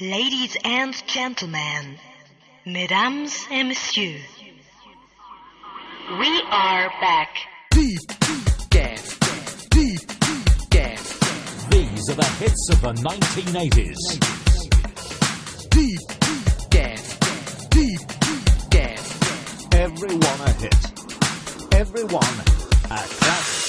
Ladies and gentlemen, mesdames et messieurs, we are back. Deep gas, deep gas, These are the hits of the 1980s. deep gas, deep gas. Everyone a hit. Everyone a classic.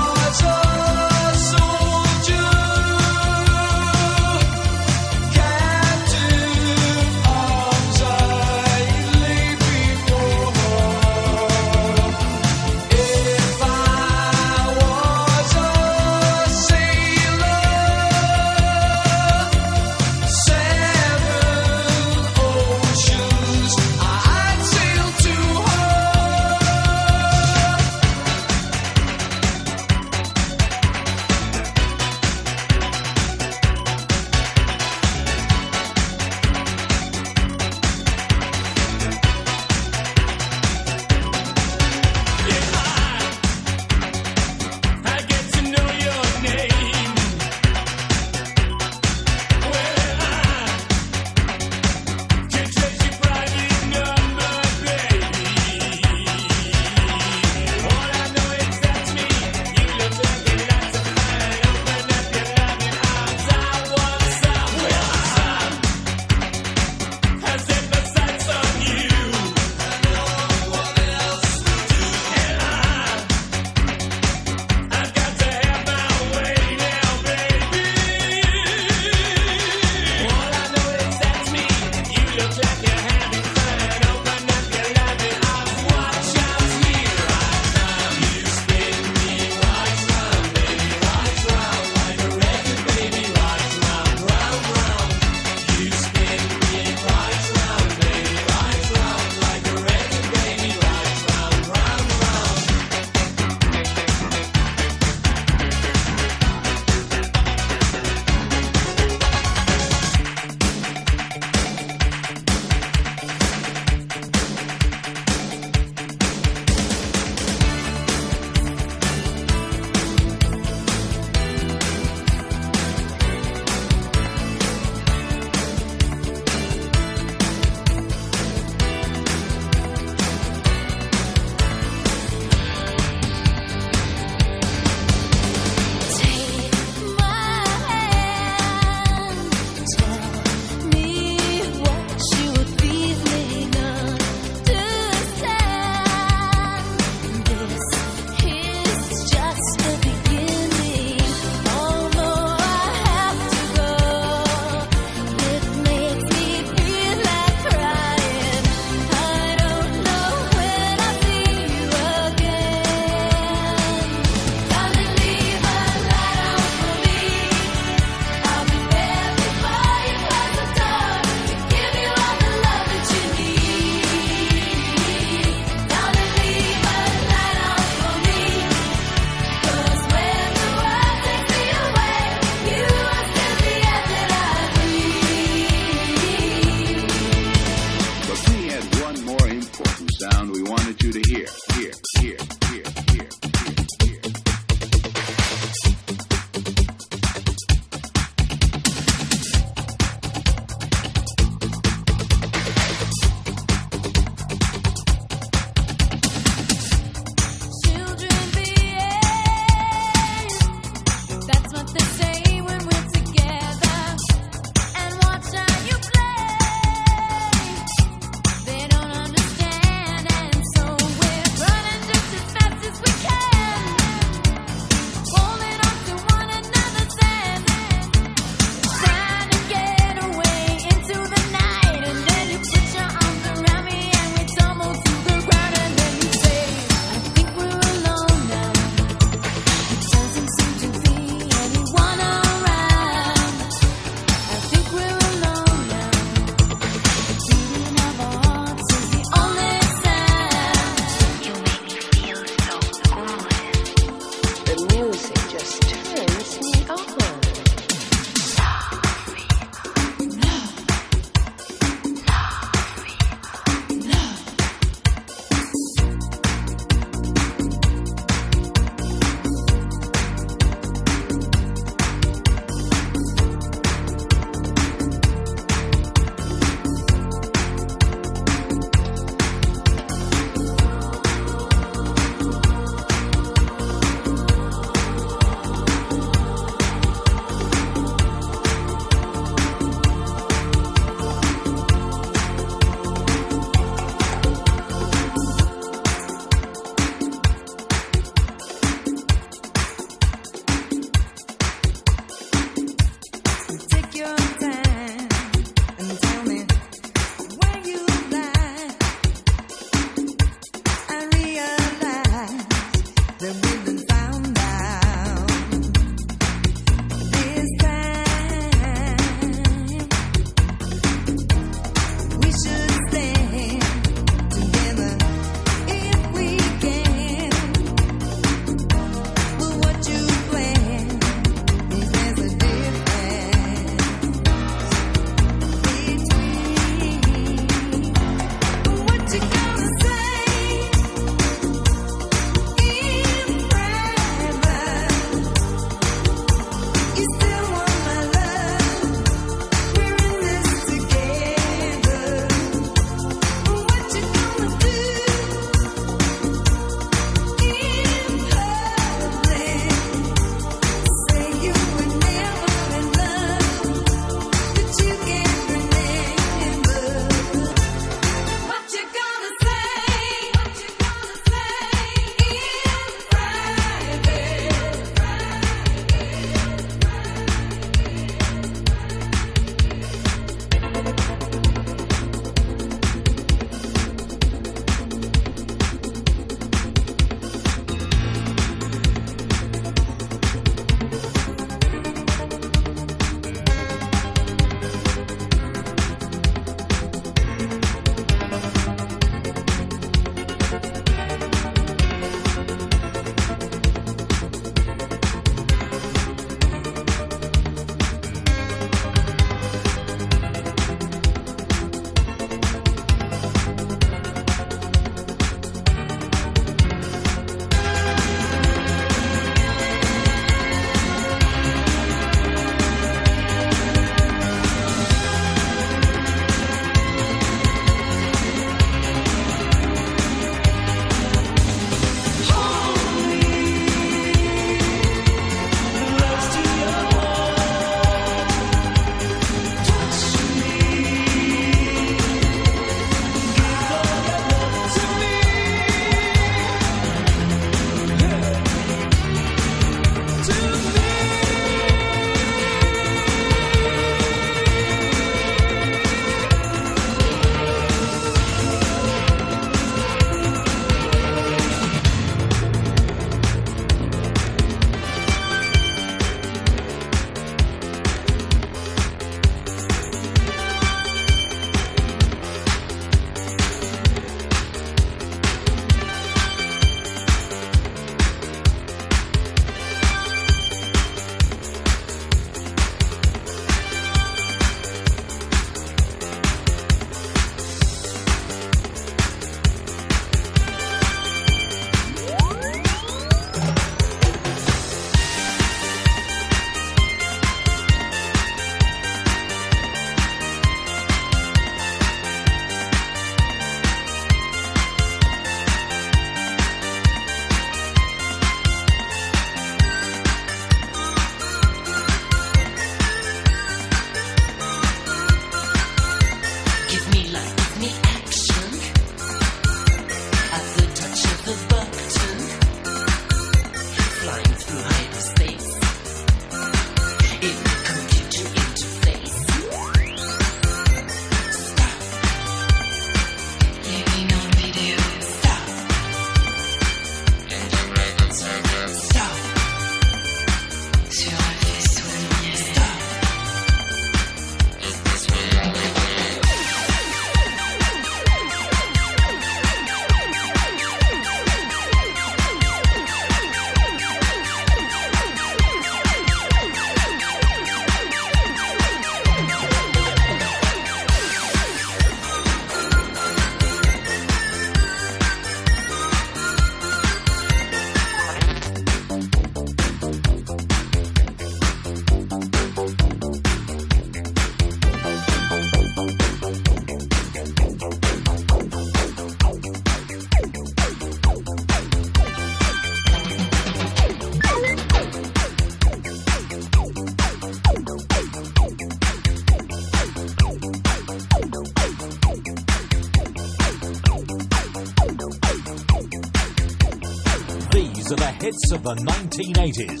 hits of the 1980s.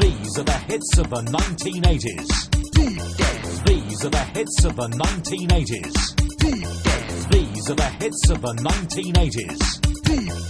These are the hits of the 1980s. These are the hits of the 1980s. These are the hits of the 1980s.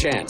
Chance.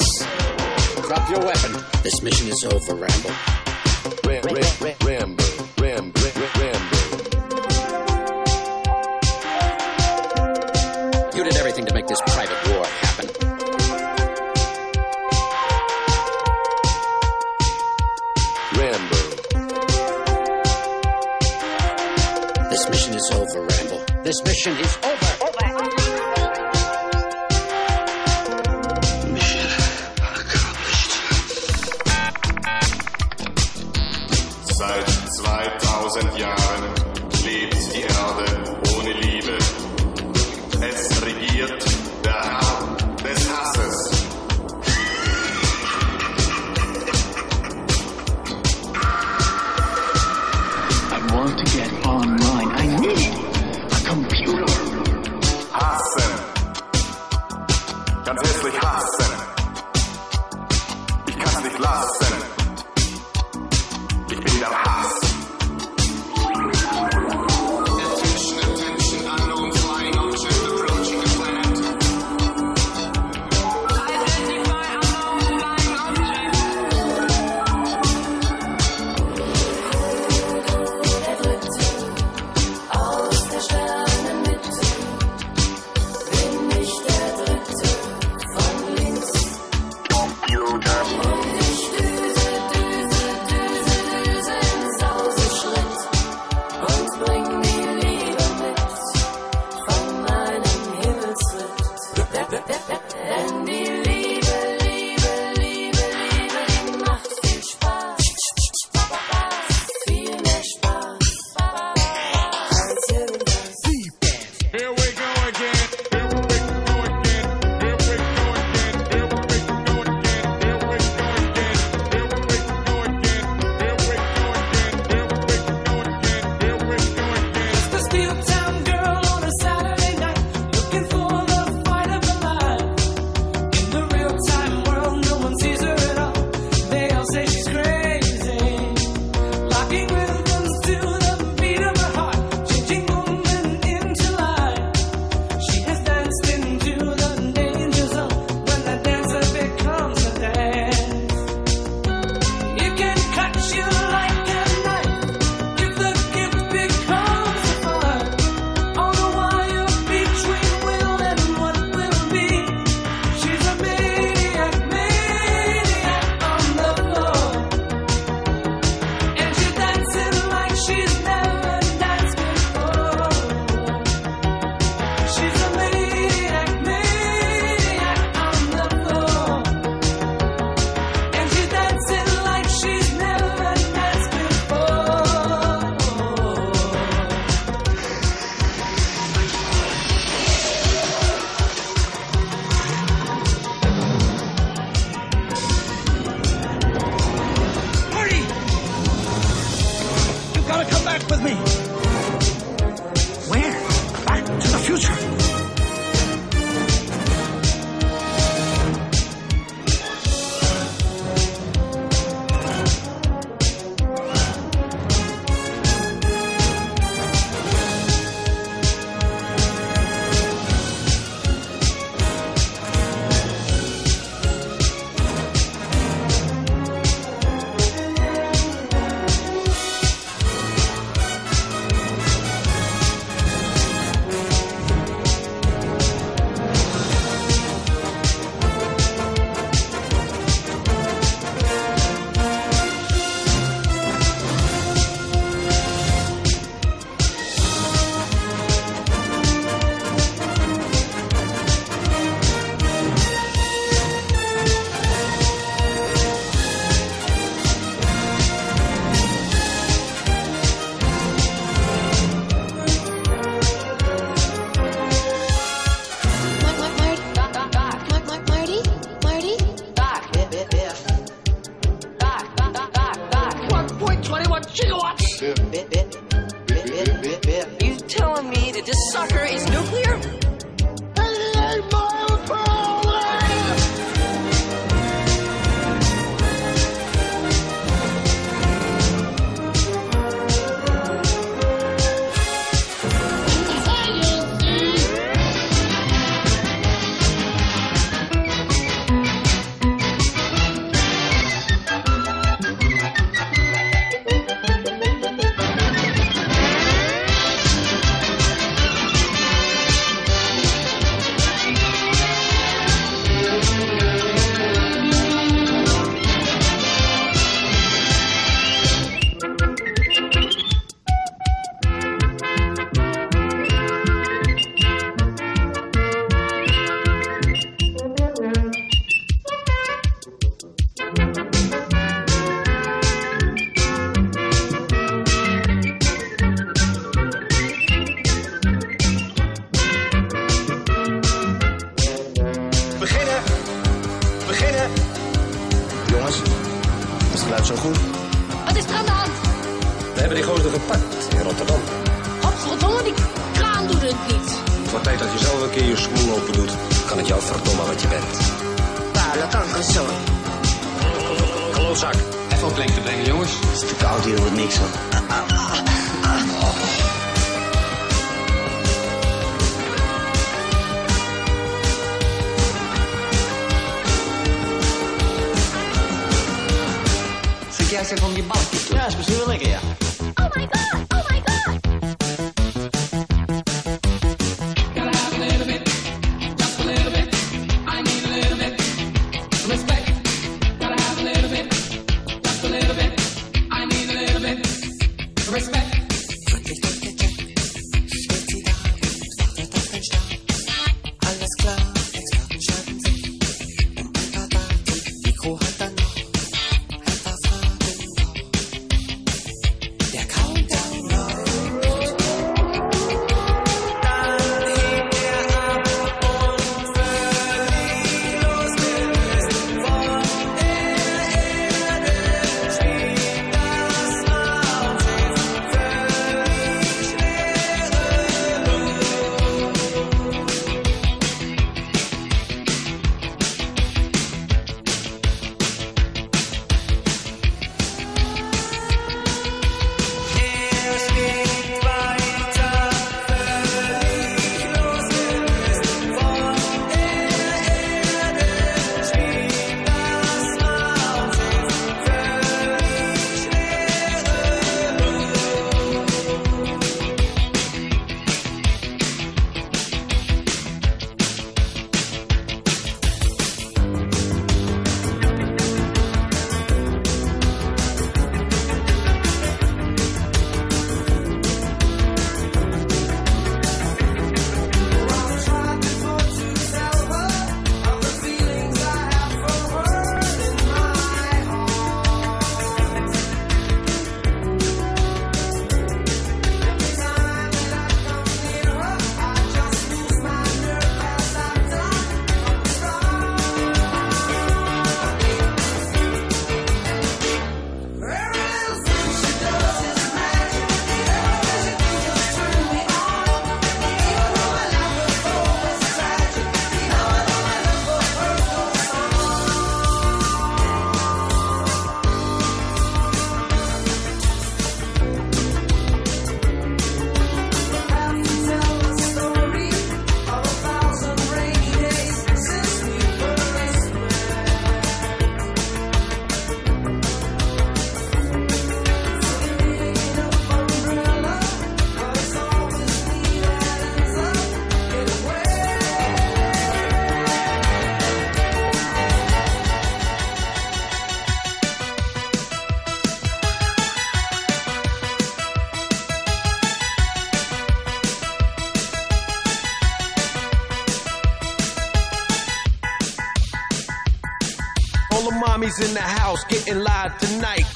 In the house getting live tonight.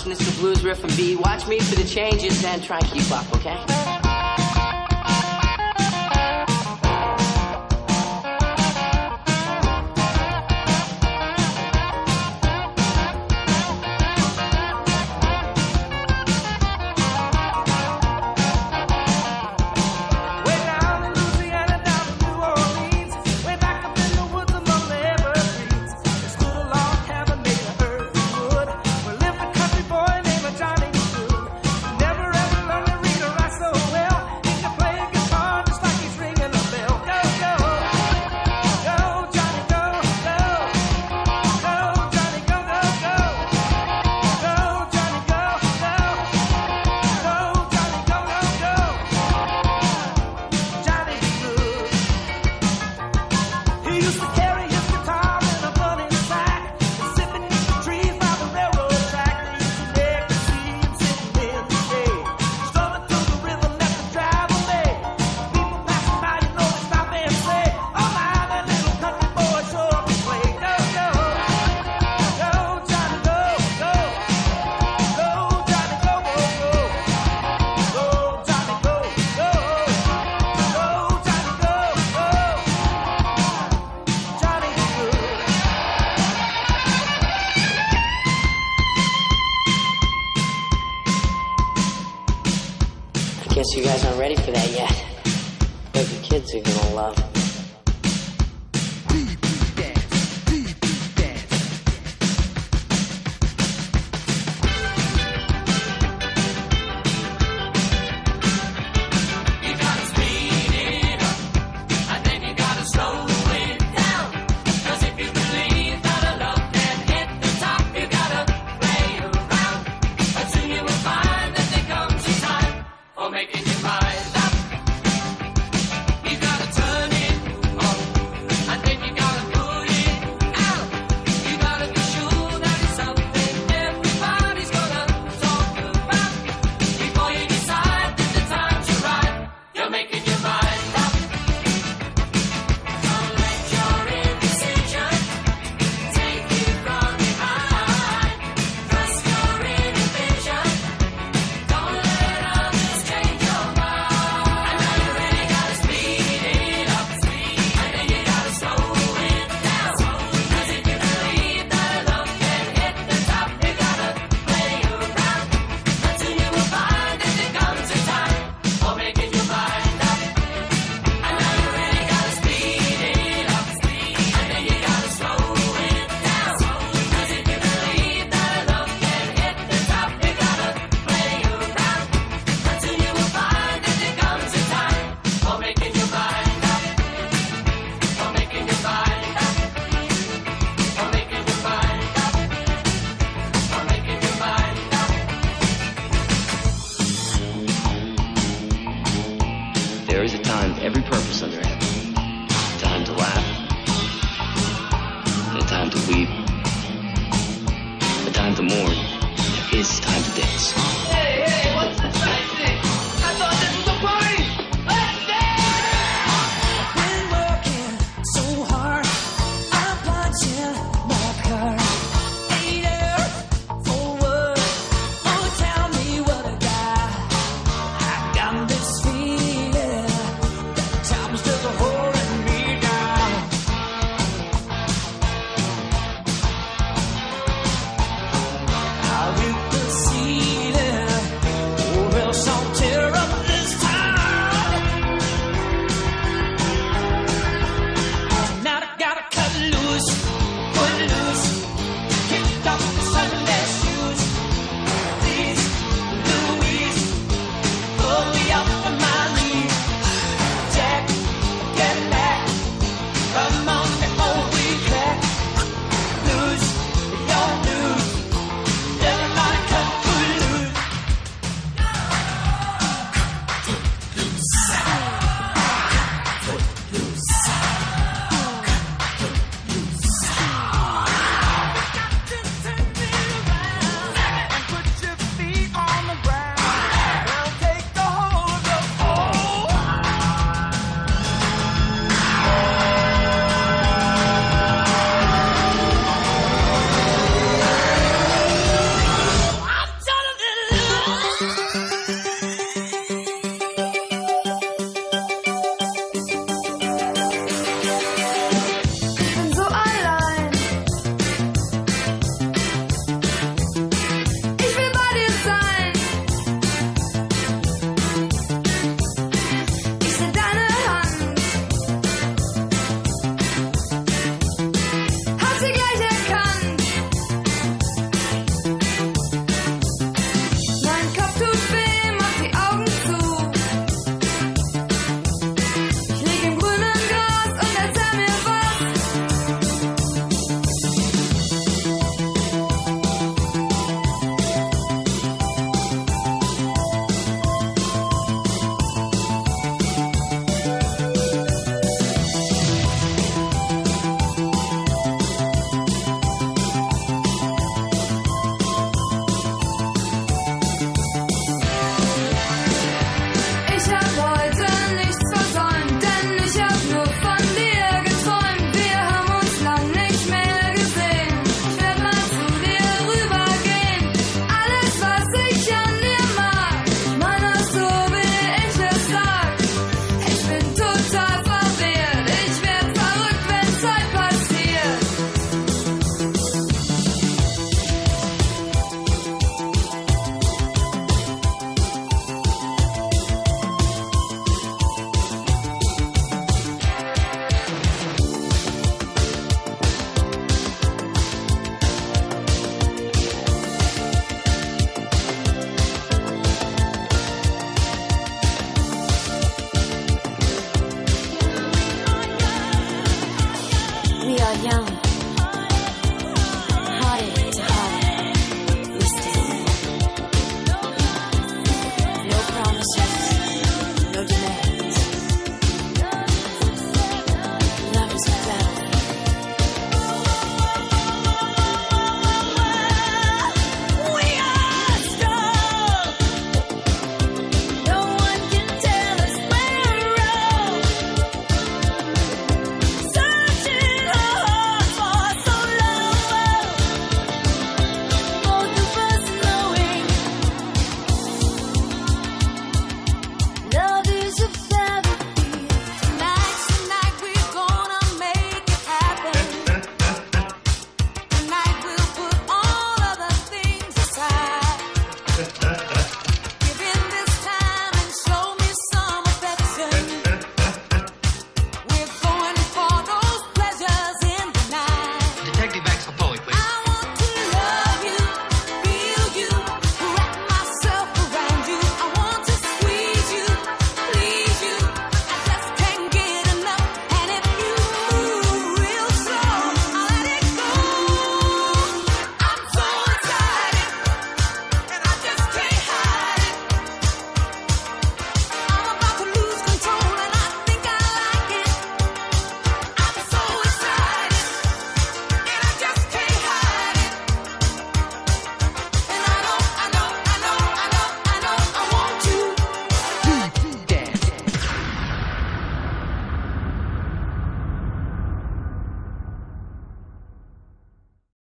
Watch Mr. Blues riff and B. Watch me for the changes and try and keep up, okay?